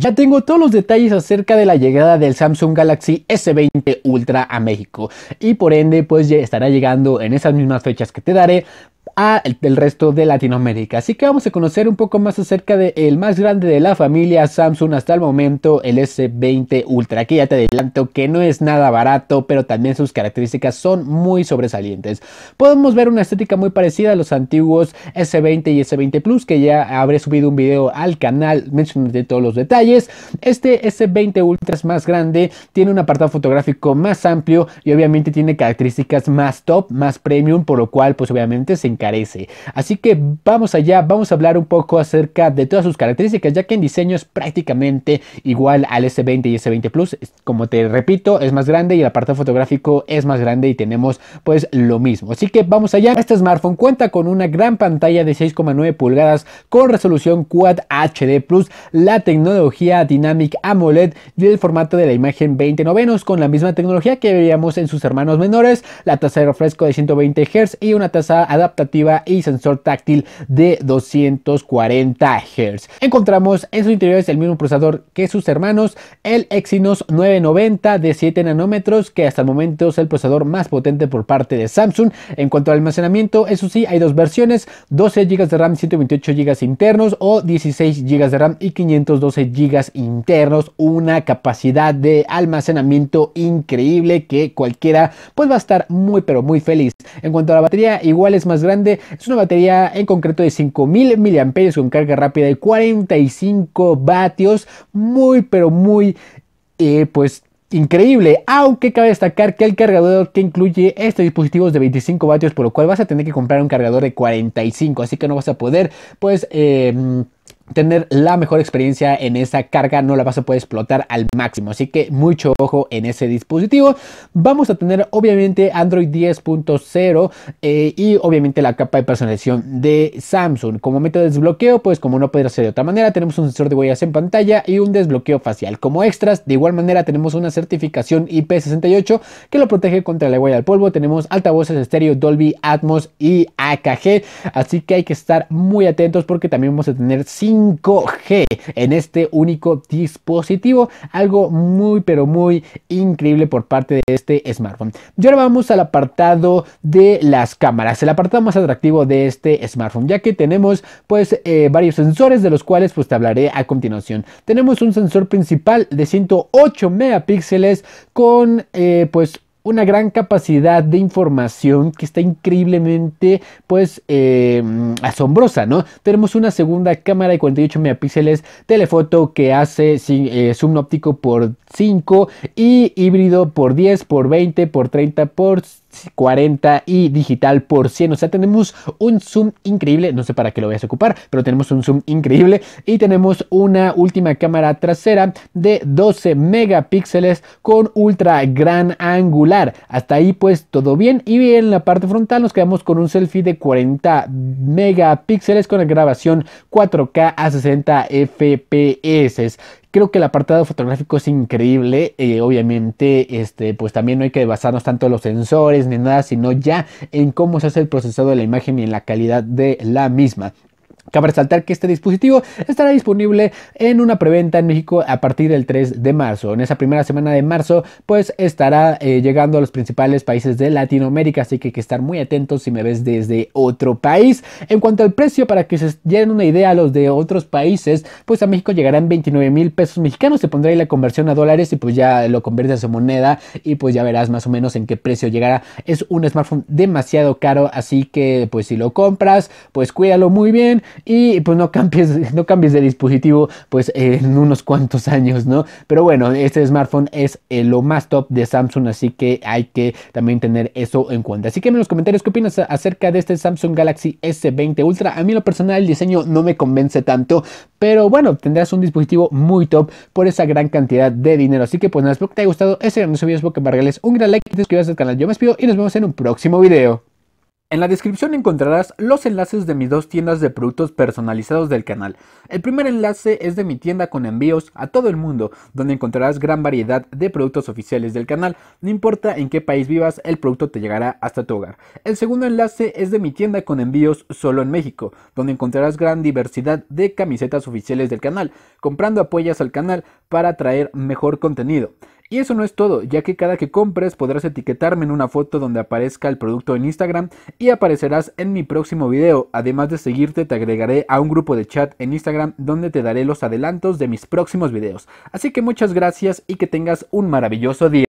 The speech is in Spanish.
Ya tengo todos los detalles acerca de la llegada del Samsung Galaxy S20 Ultra a México y por ende pues ya estará llegando en esas mismas fechas que te daré a el resto de Latinoamérica. Así que vamos a conocer un poco más acerca del el más grande de la familia Samsung hasta el momento, el S20 Ultra. Aquí ya te adelanto que no es nada barato, pero también sus características son muy sobresalientes. Podemos ver una estética muy parecida a los antiguos S20 y S20 Plus, que ya habré subido un video al canal mencionando todos los detalles. Este S20 Ultra es más grande, tiene un apartado fotográfico más amplio y obviamente tiene características más top, más premium, por lo cual pues obviamente se Así que vamos allá, vamos a hablar un poco acerca de todas sus características, ya que en diseño es prácticamente igual al S20 y S20 Plus. Como te repito, es más grande y el apartado fotográfico es más grande y tenemos pues lo mismo. Así que vamos allá. Este smartphone cuenta con una gran pantalla de 6,9 pulgadas con resolución Quad HD Plus, la tecnología Dynamic AMOLED y el formato de la imagen 20 novenos con la misma tecnología que veíamos en sus hermanos menores, la tasa de refresco de 120 Hz y una tasa adaptativa y sensor táctil de 240 Hz. Encontramos en sus interiores el mismo procesador que sus hermanos, el Exynos 990 de 7 nanómetros, que hasta el momento es el procesador más potente por parte de Samsung. En cuanto al almacenamiento, eso sí, hay dos versiones, 12 GB de RAM, 128 GB internos o 16 GB de RAM y 512 GB internos, una capacidad de almacenamiento increíble que cualquiera pues va a estar muy pero muy feliz. En cuanto a la batería, igual es más grande es una batería en concreto de 5000 mAh con carga rápida de 45 vatios. Muy, pero muy, eh, pues increíble, aunque cabe destacar que el cargador que incluye este dispositivo es de 25 vatios, por lo cual vas a tener que comprar un cargador de 45, así que no vas a poder, pues, eh, tener la mejor experiencia en esa carga no la vas a poder explotar al máximo. Así que mucho ojo en ese dispositivo. Vamos a tener obviamente Android 10.0 eh, y obviamente la capa de personalización de Samsung. Como método de desbloqueo pues como no puede ser de otra manera tenemos un sensor de huellas en pantalla y un desbloqueo facial. Como extras de igual manera tenemos una certificación IP68 que lo protege contra la huella del polvo. Tenemos altavoces estéreo Dolby Atmos y AKG así que hay que estar muy atentos porque también vamos a tener 5G en este único dispositivo. Algo muy pero muy increíble por parte de este smartphone. Y ahora vamos al apartado de las cámaras, el apartado más atractivo de este smartphone, ya que tenemos pues eh, varios sensores de los cuales pues te hablaré a continuación. Tenemos un sensor principal de 108 megapíxeles con eh, pues una gran capacidad de información que está increíblemente pues em, asombrosa, ¿no? Tenemos una segunda cámara de 48 megapíxeles telefoto que hace eh, zoom óptico por 5 y híbrido por 10, por 20, por 30, por 40 y digital por 100. O sea, tenemos un zoom increíble. No sé para qué lo voy a ocupar, pero tenemos un zoom increíble. Y tenemos una última cámara trasera de 12 megapíxeles con ultra gran angular. Hasta ahí pues todo bien. Y en la parte frontal nos quedamos con un selfie de 40 megapíxeles con la grabación 4K a 60 FPS. Creo que el apartado fotográfico es increíble. Eh, obviamente, este, pues también no hay que basarnos tanto en los sensores ni nada, sino ya en cómo se hace el procesado de la imagen y en la calidad de la misma. Cabe resaltar que este dispositivo estará disponible en una preventa en México a partir del 3 de marzo. En esa primera semana de marzo, pues estará eh, llegando a los principales países de Latinoamérica, así que hay que estar muy atentos si me ves desde otro país. En cuanto al precio, para que se den una idea los de otros países, pues a México llegarán 29 mil pesos mexicanos. Se pondrá ahí la conversión a dólares y pues ya lo conviertes a su moneda y pues ya verás más o menos en qué precio llegará. Es un smartphone demasiado caro, así que pues si lo compras, pues cuídalo muy bien y pues no cambies, no cambies de dispositivo pues en unos cuantos años, ¿no? Pero bueno, este smartphone es eh, lo más top de Samsung, así que hay que también tener eso en cuenta. Así que en los comentarios qué opinas acerca de este Samsung Galaxy S20 Ultra. A mí lo personal el diseño no me convence tanto, pero bueno, tendrás un dispositivo muy top por esa gran cantidad de dinero. Así que pues nada, espero que te haya gustado ese gran video, espero que me regales un gran like te suscribas al canal. Yo me despido y nos vemos en un próximo video. En la descripción encontrarás los enlaces de mis dos tiendas de productos personalizados del canal. El primer enlace es de mi tienda con envíos a todo el mundo, donde encontrarás gran variedad de productos oficiales del canal. No importa en qué país vivas, el producto te llegará hasta tu hogar. El segundo enlace es de mi tienda con envíos solo en México, donde encontrarás gran diversidad de camisetas oficiales del canal. Comprando apoyas al canal para traer mejor contenido. Y eso no es todo, ya que cada que compres podrás etiquetarme en una foto donde aparezca el producto en Instagram y aparecerás en mi próximo video. Además de seguirte, te agregaré a un grupo de chat en Instagram donde te daré los adelantos de mis próximos videos. Así que muchas gracias y que tengas un maravilloso día.